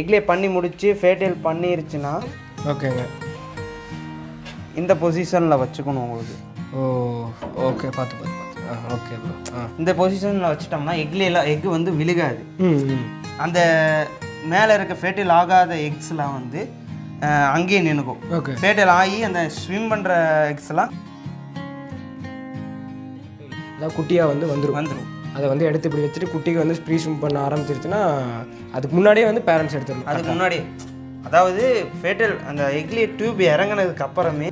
எக்லே பண்ணி முடிச்சு ஃபேட்டைல் பண்ணிருச்சுன்னா ஓகேங்க. இந்த பொசிஷனில் வச்சுக்கணும் உங்களுக்கு. ஓ ஓகே பார்த்து பார்த்து பார்த்து. ஓகே ப்ரோ இந்த பொசிஷனில் வச்சுட்டோம்னா எக்லாம் எக் வந்து விழுகாது. அந்த மேலே இருக்க ஃபேட்டைல் ஆகாத எக்ஸ்லாம் வந்து அங்கேயே நின்றுக்கும் ஓகே. ஃபேட்டைல் ஆகி அந்த ஸ்விம் பண்ணுற எக்ஸ்லாம் குட்டியாக வந்து வந்துடும் வந்துடும் அதை வந்து எடுத்து இப்படி வச்சுட்டு குட்டிக்கு வந்து ப்ரீ ஸ்விம் பண்ண ஆரம்பிச்சிருச்சுன்னா அதுக்கு முன்னாடியே வந்து பேரண்ட்ஸ் எடுத்துடணும். அதுக்கு முன்னாடி அதாவது ஃபேட்டல் அந்த எக்லி டியூப் இறங்கினதுக்கு அப்புறமே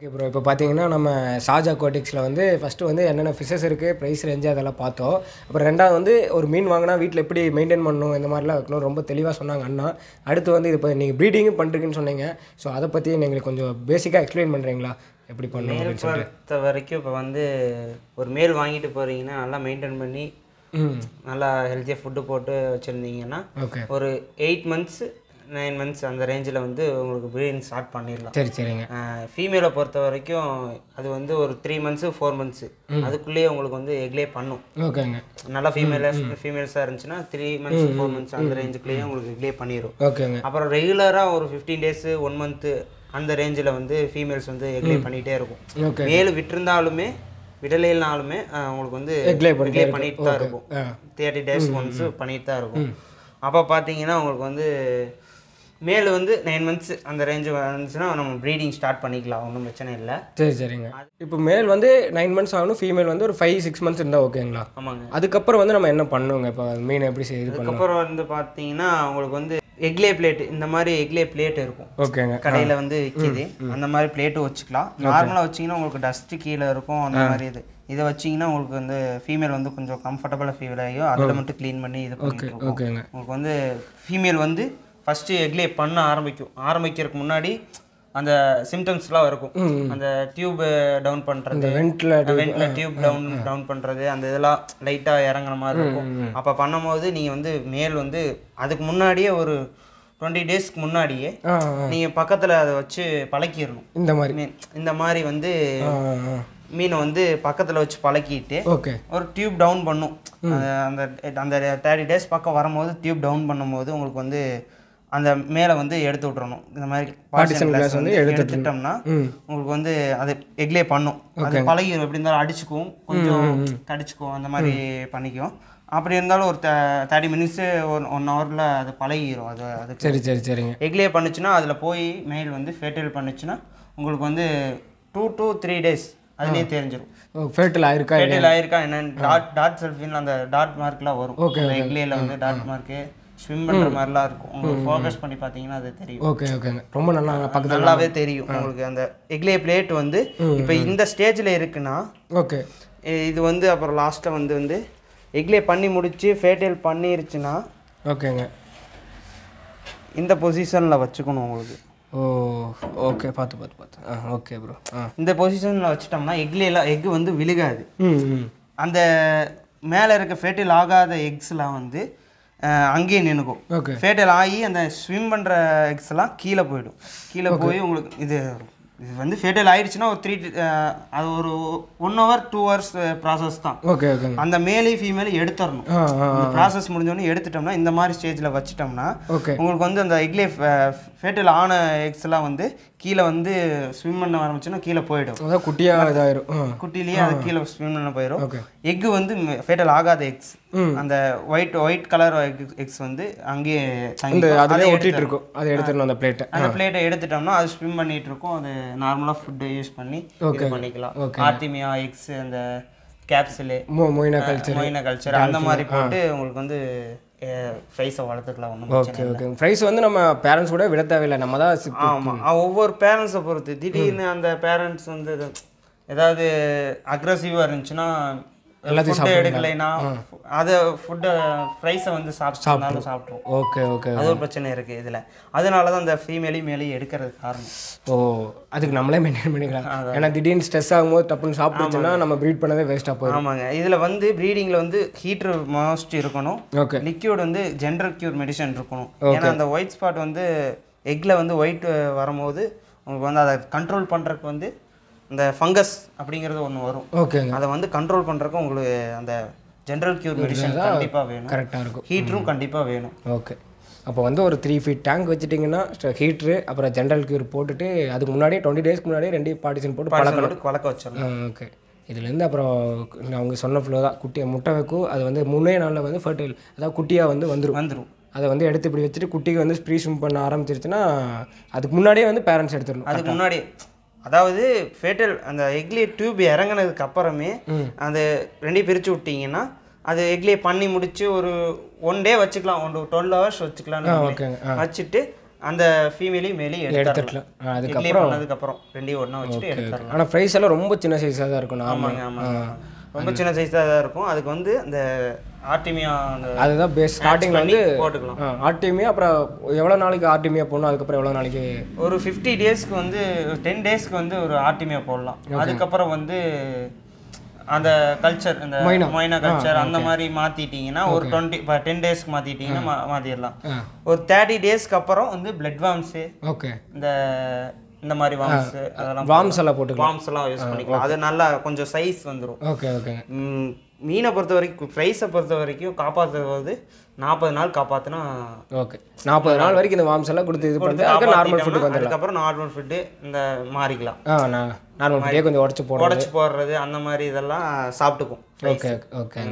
ஓகே ப்ரோ இப்போ பார்த்தீங்கன்னா நம்ம ஷாஜா கோட்டிக்ஸில் வந்து ஃபஸ்ட்டு வந்து என்னென்ன ஃபிஷஸ் இருக்குது ப்ரைஸ் ரேஞ்சு அதெல்லாம் பார்த்தோம். அப்புறம் ரெண்டாவது வந்து ஒரு மீன் வாங்கினா வீட்டில் எப்படி மெயின்டைன் பண்ணணும் இந்த மாதிரிலாம் வைக்கணும் ரொம்ப தெளிவாக சொன்னாங்க அண்ணா. அடுத்து வந்து இது இப்போ நீங்கள் ப்ரீடிங்கும் பண்ணுறீங்கன்னு சொன்னீங்க. ஸோ அதை பற்றி எங்களுக்கு கொஞ்சம் பேசிக்காக எக்ஸ்பிளைன் பண்ணுறீங்களா எப்படி பண்ணணும் பொறுத்த வரைக்கும் இப்போ வந்து ஒரு மேல் வாங்கிட்டு போகிறீங்கன்னா நல்லா மெயின்டைன் பண்ணி நல்லா ஹெல்த்தியாக ஃபுட்டு போட்டு வச்சுருந்தீங்கன்னா ஒரு எயிட் மந்த்ஸ் நைன் மந்த்ஸ் அந்த ரேஞ்சில் வந்து உங்களுக்கு ப்ரீடிங் ஸ்டார்ட் பண்ணிடலாம். சரி சரிங்க. ஃபீமேலை பொறுத்த வரைக்கும் அது வந்து ஒரு த்ரீ மந்த்ஸு ஃபோர் மந்த்ஸு அதுக்குள்ளேயே உங்களுக்கு வந்து எக்லே பண்ணும். ஓகேங்க. நல்லா ஃபீமேல ஃபீமேல்ஸாக இருந்துச்சுன்னா த்ரீ மந்த்ஸ் ஃபோர் மந்த்ஸ் அந்த ரேஞ்சுக்குள்ளேயே உங்களுக்கு எக்லே பண்ணிடும் ஓகேங்க. அப்புறம் ரெகுலராக ஒரு ஃபிஃப்டீன் டேஸு ஒன் மந்த்து அந்த ரேஞ்சில் வந்து ஃபீமேல்ஸ் வந்து எக்லே பண்ணிகிட்டே இருக்கும். மேல் விட்டிருந்தாலுமே விடலைனாலுமே உங்களுக்கு வந்து Eglay பண்ணிட்டே தான் இருக்கும். தேர்ட்டி டேஸ் ஒன்ஸ் பண்ணிட்டு தான் இருக்கும். அப்போ பார்த்தீங்கன்னா உங்களுக்கு வந்து மேல் வந்து நைன் மந்த்ஸ் அந்த ரேஞ்சு வந்துச்சுன்னா நம்ம ப்ரீடிங் ஸ்டார்ட் பண்ணிக்கலாம். ஒன்றும் பிரச்சனை இல்லை. சரி சரிங்க. இப்போ மேல் வந்து நைன் மந்த்ஸ் ஆகணும் ஃபீமேல் வந்து ஒரு ஃபைவ் சிக்ஸ் மந்த்ஸ் இருந்தால் ஓகேங்களா ஆமாங்க. அதுக்கப்புறம் வந்து நம்ம என்ன பண்ணுவோங்க? இப்போ மீன் எப்படி செய்ய இது பண்ணணும்? அதுக்கப்புறம் வந்து பார்த்தீங்கன்னா உங்களுக்கு வந்து எக்லே பிளேட் இந்த மாதிரி எக்லே பிளேட் இருக்கும். ஓகேங்க. கடையில் வந்து விற்கிது அந்த மாதிரி பிளேட்டு வச்சுக்கலாம். நார்மலாக வச்சிங்கன்னா உங்களுக்கு டஸ்ட்டு கீழே இருக்கும் அந்த மாதிரி இது. இதை வச்சிங்கன்னா உங்களுக்கு வந்து ஃபீமேல் வந்து கொஞ்சம் கம்ஃபர்டபுளாக ஃபீல் ஆகியும். அதில் மட்டும் க்ளீன் பண்ணி இது பண்ணிட்டு ஓகேங்க. உங்களுக்கு வந்து ஃபீமேல் வந்து ஃபஸ்ட்டு எக்லே பண்ண ஆரம்பிக்கும். ஆரம்பிக்கிறதுக்கு முன்னாடி அந்த சிம்டம்ஸ்லாம் இருக்கும். அந்த டியூப் டவுன் பண்ணுறது வெண்ட்டில் வெண்ட்ல டியூப் டவுன் டவுன் பண்ணுறது அந்த இதெல்லாம் லைட்டாக இறங்குற மாதிரி இருக்கும். அப்போ பண்ணும்போது நீங்கள் வந்து மேல் வந்து அதுக்கு முன்னாடியே ஒரு டுவெண்ட்டி டேஸ்க்கு முன்னாடியே. நீங்கள் பக்கத்தில் அதை வச்சு பழக்கிடணும். இந்த மாதிரி. மீன் இந்த மாதிரி வந்து மீனை வந்து பக்கத்தில் வச்சு பழக்கிட்டு ஓகே. ஒரு டியூப் டவுன் பண்ணும். அந்த- அந்த அந்த தேர்ட்டி டேஸ் பக்கம் வரும்போது டியூப் டவுன் பண்ணும்போது உங்களுக்கு வந்து அந்த மேலே வந்து எடுத்து விட்றணும் இந்த மாதிரி பார்ட்டிஷன் கிளாஸ் வந்து எடுத்துட்டோம்னா உங்களுக்கு வந்து அது எக்லே பண்ணும். அது பழகிடும் எப்படி இருந்தாலும் அடிச்சுக்கும். கொஞ்சம் கடிச்சுக்கும். அந்த மாதிரி பண்ணிக்கும். அப்படி இருந்தாலும் ஒரு தேர்ட்டி மினிட்ஸு ஒரு ஒன் ஹவரில் அது பழகிடும் அது அதுக்கு சரி சரி சரிங்க. எக்லே பண்ணுச்சுன்னா அதில் போய் மெயில் வந்து ஃபேட்டல் பண்ணுச்சுன்னா உங்களுக்கு வந்து டூ to த்ரீ டேஸ் அதுலேயே தெரிஞ்சிடும் ஓ ஃபேர்ட்டில் ஆயிருக்கா ஃபேட்டல் ஆயிருக்கா என்னன்னு? டாட் டாட் செல்ஃபின் அந்த டாட் மார்க்லாம் வரும். அந்த எக்லேயில் வந்து டாட் மார்க்கு ஸ்விம் பண்ணுற மாதிரிலாம் இருக்கும். உங்களுக்கு ஃபோக்கஸ் பண்ணி பார்த்தீங்கன்னா அது தெரியும். ஓகே ஓகேங்க ரொம்ப நல்லா பக்கத்தில் நல்லாவே தெரியும் உங்களுக்கு அந்த எக்லே பிளேட் வந்து இப்போ இந்த ஸ்டேஜில் இருக்குன்னா ஓகே இது வந்து அப்புறம் லாஸ்ட்டாக வந்து வந்து எக்லே பண்ணி முடிச்சு ஃபேட்டல் பண்ணிருச்சுன்னா ஓகேங்க இந்த பொசிஷனில் வச்சுக்கணும் உங்களுக்கு. ஓ ஓகே பார்த்து பார்த்து பார்த்து. ஆ ஓகே ப்ரோ ஆ. இந்த பொசிஷனில் வச்சுட்டோம்னா எக்லேலாம் எக் வந்து விழுகாது. அந்த மேலே இருக்க ஃபேட்டல் ஆகாத எக்ஸ்லாம் வந்து அங்கேயே நின்றுக்கும் ஓகே ஃபேட்டல் ஆகி அந்த ஸ்விம் பண்ணுற எக்ஸ்லாம் கீழே போயிடும். கீழே போய் உங்களுக்கு இது இது வந்து ஃபேட்டல் ஆயிடுச்சுன்னா ஒரு த்ரீ அது ஒரு one hour two hours process தான். ஓகே ஓகேங்க அந்த மேலே ஃபீமேலே எடுத்துடணும். இந்த ப்ராசஸ் முடிஞ்சோடனே எடுத்துட்டோம்னா இந்த மாதிரி ஸ்டேஜில் வச்சிட்டோம்னா ஓகே உங்களுக்கு வந்து அந்த எக்லே ஃபேட்டல் ஆன எக்ஸ்லாம் வந்து கீழே வந்து ஸ்விம் பண்ண ஆரம்பிச்சுன்னா கீழே போயிடும். அதான் குட்டியாக இதாயிரும். குட்டிலேயே அது கீழே ஸ்விம் பண்ண போயிடும் ஓகே. எக் வந்து ஃபேட்டல் ஆகாத எக்ஸ். அந்த ஒயிட் ஒயிட் கலர் எக்ஸ் வந்து அங்கேயே தங்கிக்கும். அதிலே அதை ஒட்டிட்டு. இருக்கும். அதை எடுத்துடணும் அந்த பிளேட்டை அந்த பிளேட்டை எடுத்துட்டோம்னா அது ஸ்விம் பண்ணிட்டு இருக்கும். அது நார்மலாக ஃபுட்டு யூஸ் பண்ணி இது பண்ணிக்கலாம். ஆர்டிமியா எக்ஸ் அந்த capsule Moina culture Moina culture அந்த மாதிரி போட்டு உங்களுக்கு வந்து ஃப்ரைஸை வளர்த்துக்கலாம் ஒன்றும் ஓகே ஓகே ப்ரைஸ் வந்து நம்ம பேரண்ட்ஸ் கூட விட தேவையில்லை. நம்ம தான் ஆமாம் ஒவ்வொரு பேரண்ட்ஸை பொறுத்து. திடீர்னு அந்த பேரண்ட்ஸ் வந்து ஏதாவது அக்ரஸிவாக இருந்துச்சுன்னா ஃபுட்டு எடுக்கலைன்னா அதை ஃபுட்டை ஃப்ரைஸை வந்து சாப்பிட்டாலும் சாப்பிட்ருவோம் ஓகே ஓகே அது ஒரு பிரச்சனை இருக்குது இதில். அதனால தான் அந்த ஃபீமேலையும் மேலேயும் எடுக்கிறது காரணம். ஓ அதுக்கு நம்மளே மெயின்டைன் பண்ணிக்கலாம். ஏன்னா திடீர்னு ஸ்ட்ரெஸ் ஆகும்போது டப்புன்னு சாப்பிட்டுச்சுன்னா நம்ம ப்ரீட் பண்ணதே வேஸ்ட்டாக போயிடும் ஆமாங்க. இதில் வந்து ப்ரீடிங்கில் வந்து ஹீட்ரு மோஸ்ட் இருக்கணும். ஓகே. லிக்யூட் வந்து ஜென்ரல் க்யூர் மெடிசன் இருக்கணும். ஏன்னா அந்த ஒயிட் ஸ்பாட் வந்து எக்கில் வந்து ஒயிட் வரும்போது உங்களுக்கு வந்து அதை கண்ட்ரோல் பண்ணுறதுக்கு வந்து இந்த ஃபங்கஸ் அப்படிங்கிறது ஒன்று வரும். ஓகேங்க. அதை வந்து கண்ட்ரோல் பண்ணுறதுக்கு உங்களுக்கு அந்த ஜென்ரல் கியூர் மெடிசன் கண்டிப்பாக வேணும். கரெக்டாக இருக்கும். ஹீட்டரும் கண்டிப்பாக வேணும். ஓகே. அப்போ வந்து ஒரு த்ரீ ஃபீட் டேங்க் வச்சுட்டிங்கன்னா ஹீட்ரு அப்புறம் ஜென்ரல் கியூர் போட்டுட்டு அதுக்கு முன்னாடி டுவெண்ட்டி டேஸ்க்கு முன்னாடி ரெண்டு பார்ட்டிஷன் போட்டு பழக்கம் கலக்க வச்சிடலாம் ஓகே இதுலேருந்து அப்புறம் அவங்க சொன்ன ஃப்ளோ தான். குட்டியை முட்டை வைக்கும் அது வந்து முன்னே நாளில் வந்து ஃபர்டைல் அதாவது குட்டியாக வந்து வந்துடும் வந்துடும் அதை வந்து எடுத்து இப்படி வச்சுட்டு குட்டிக்கு வந்து ப்ரீ ஸ்விம் பண்ண ஆரம்பிச்சிருச்சுன்னா அதுக்கு முன்னாடியே வந்து பேரண்ட்ஸ் எடுத்துடணும். அதுக்கு முன்னாடி அதாவது ஃபேட்டல் அந்த எக்லி டியூப் இறங்குனதுக்கு அப்புறமே அந்த ரெண்டையும் பிரித்து விட்டீங்கன்னா அது எக்லியை பண்ணி முடிச்சு ஒரு ஒன் டே வச்சுக்கலாம் ஒன் டுவெல் ஹவர்ஸ் வச்சுக்கலாம் வச்சுட்டு அந்த ஃபீமேலையும் மேலேயும் எடுத்துக்கலாம் அதுக்கு எக்லி பண்ணதுக்கப்புறம் ரெண்டையும் ஒன்றா வச்சுட்டு எடுத்துடலாம். ஆனால் ப்ரைஸ் எல்லாம் ரொம்ப சின்ன சைஸாக தான் இருக்கும் ஆமாங்க ஆமாங்க. ரொம்ப சின்ன சைஸாக தான் இருக்கும். அதுக்கு வந்து அந்த ஆர்டிமியா அதுதான் பேஸ் ஸ்டார்டிங்கில் வந்து போட்டுக்கலாம். ஆர்டிமியா அப்புறம் எவ்வளோ நாளைக்கு ஆர்டிமியா போடணும் அதுக்கப்புறம் எவ்வளோ நாளைக்கு? ஒரு ஃபிஃப்டி டேஸ்க்கு வந்து டென் டேஸ்க்கு வந்து ஒரு ஆர்டிமியா போடலாம். அதுக்கப்புறம் வந்து அந்த கல்ச்சர் இந்த மைனா கல்ச்சர் அந்த மாதிரி மாத்திட்டீங்கன்னா ஒரு டுவெண்ட்டி இப்போ டென் டேஸ்க்கு மாத்திட்டீங்கன்னா மா- மாத்திடலாம். ஆ. ஒரு தேர்ட்டி டேஸ்க்கு அப்புறம் வந்து பிளட் வார்ம்ஸு ஓகே இந்த இந்த மாதிரி வார்ம்ஸ் அதெல்லாம் வார்ம்ஸ் எல்லாம் போட்டுக்கலாம். வார்ம்ஸ் எல்லாம் யூஸ் பண்ணிக்கலாம். அது நல்லா கொஞ்சம் சைஸ் வந்துடும் ஓகே ஓகேங்க மீனை பொறுத்த வரைக்கும் ஃப்ரைஸை பொறுத்த வரைக்கும் காப்பாற்றுறது வந்து நாற்பது நாள் காப்பாற்றினா ஓகே. நாற்பது நாள் வரைக்கும் இந்த வார்ம்ஸ் எல்லாம் கொடுத்து இது பண்ணுறது நார்மல் ஃபுட்டுக்கு வந்து அதுக்கப்புறம் நார்மல் ஃபுட்டு இந்த மாறிக்கலாம். ஆ நான் நார்மல் ஃபுட்டே கொஞ்சம் உடச்சி போடுறோம் உடச்சி போடுறது அந்த மாதிரி இதெல்லாம் சாப்பிட்டுக்கும். Okay okay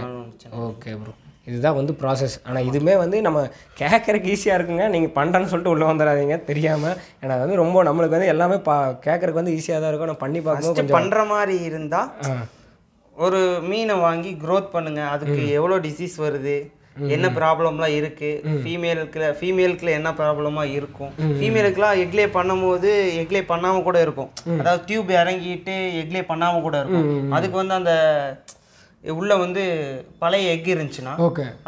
okay. ப்ரோ இதுதான் வந்து ப்ராசஸ் ஆனால் இதுவுமே வந்து நம்ம கேட்குறக்கு ஈஸியாக இருக்குங்க. நீங்கள் பண்ணுறேன்னு சொல்லிட்டு உள்ளே வந்துடாதீங்க தெரியாமல் ஏன்னா அது வந்து ரொம்ப நம்மளுக்கு வந்து எல்லாமே பா கேட்குறக்கு வந்து ஈஸியாக தான் இருக்கும். நான் பண்ணி பார்க்கும்போது பண்ணுற மாதிரி இருந்தால் ஒரு மீனை வாங்கி க்ரோத் பண்ணுங்க. அதுக்கு எவ்வளோ டிசீஸ் வருது? என்ன ப்ராப்ளம்லாம் இருக்கு? ஃபீமேலுக்கு ஃபீமேலுக்குல என்ன ப்ராப்ளமா இருக்கும்? ஃபீமேலுக்குலாம் எக்லே பண்ணும்போது எக்லே பண்ணாம கூட இருக்கும். அதாவது டியூப் இறங்கிட்டு எக்லே பண்ணாம கூட இருக்கும். அதுக்கு வந்து அந்த உள்ள வந்து பழைய எக் இருந்துச்சுன்னா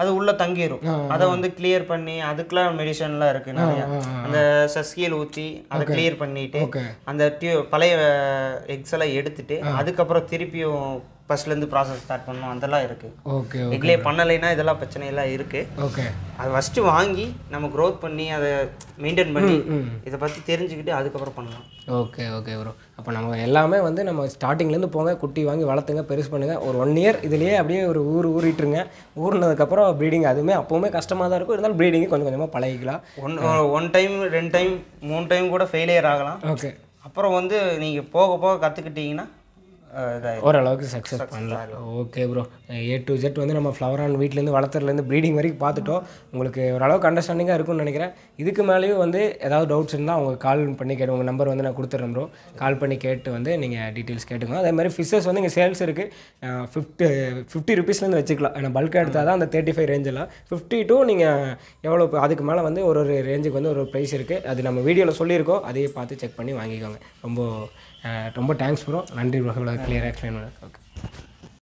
அது உள்ள தங்கிரும். அதை வந்து கிளியர் பண்ணி அதுக்கெல்லாம் மெடிசன்லாம் இருக்கு நிறைய. அந்த சஸ்கியல் ஊற்றி அதை கிளியர் பண்ணிட்டு அந்த டியூ பழைய எக்ஸ் எல்லாம் எடுத்துட்டு அதுக்கப்புறம் திருப்பியும் ஃபர்ஸ்ட்ல இருந்து ப்ராசஸ் ஸ்டார்ட் பண்ணணும் அதெல்லாம் இருக்கு. ஓகே எக்லே பண்ணலைன்னா இதெல்லாம் பிரச்சனையெல்லாம் இருக்கு. ஓகே. அதை ஃபஸ்ட்டு வாங்கி நம்ம க்ரோத் பண்ணி அதை மெயின்டைன் பண்ணி இதை பற்றி தெரிஞ்சுக்கிட்டு அதுக்கப்புறம் பண்ணலாம். ஓகே ஓகே ப்ரோ அப்போ நம்ம எல்லாமே வந்து நம்ம ஸ்டார்டிங்லேருந்து போங்க குட்டி வாங்கி வளர்த்துங்க பெருசு பண்ணுங்கள் ஒரு ஒன் இயர் இதுலேயே அப்படியே ஒரு ஊர் ஊறிட்டுருங்க. ஊறினதுக்கப்புறம் ப்ரீடிங் அதுவுமே அப்போவுமே கஷ்டமாக தான் இருக்கும். இருந்தாலும் ப்ரீடிங்கு கொஞ்சம் கொஞ்சமாக பழகிக்கலாம். ஒன் ஒன் டைம் ரெண்டு டைம் மூணு டைம் கூட ஃபெயிலியர் ஆகலாம். ஓகே. அப்புறம் வந்து நீங்கள் போக போக கற்றுக்கிட்டீங்கன்னா ஓரளவுக்கு சக்ஸஸ் பண்ணலாம். Okay bro A to Z வந்து நம்ம ஃப்ளவர் ஆன் வீட்லேருந்து வளர்த்துறதுலேருந்து ப்ரீடிங் வரைக்கும் பார்த்துட்டோம். உங்களுக்கு ஓரளவுக்கு அண்டர்ஸ்டாண்டிங்காக இருக்கும்னு நினைக்கிறேன். இதுக்கு மேலேயும் வந்து ஏதாவது டவுட்ஸ் இருந்தால் அவங்க கால் பண்ணி கேட்டு உங்கள் நம்பர் வந்து நான் கொடுத்துட்றேன் ப்ரோ கால் பண்ணி கேட்டு வந்து நீங்கள் டீட்டெயில்ஸ் கேட்டுக்கோங்க. அதே மாதிரி ஃபிஷ்ஷஸ் வந்து இங்கே சேல்ஸ் இருக்குது ஃபிஃப்டி ஃபிஃப்டி ருபீஸ்லேருந்து வச்சுக்கலாம். ஏன்னா பல்காக எடுத்தால் தான் அந்த தேர்ட்டி ஃபைவ் ரேஞ்செல்லாம் ஃபிஃப்டி டூ நீங்கள் எவ்வளோ அதுக்கு மேலே வந்து ஒரு ஒரு ரேஞ்சுக்கு வந்து ஒரு ப்ரைஸ் இருக்குது அது நம்ம வீடியோவில் சொல்லியிருக்கோம். அதையே பார்த்து செக் பண்ணி வாங்கிக்கோங்க. ரொம்ப ரொம்ப தேங்க்ஸ் ப்ரோ நன்றி ப்ரோ இவ்வளோ கிளியராக எக்ஸ்பிளைன் பண்ண ஓகே